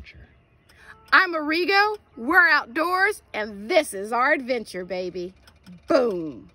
adventure. I'm Arrigo, we're outdoors, and this is our adventure, baby. Boom.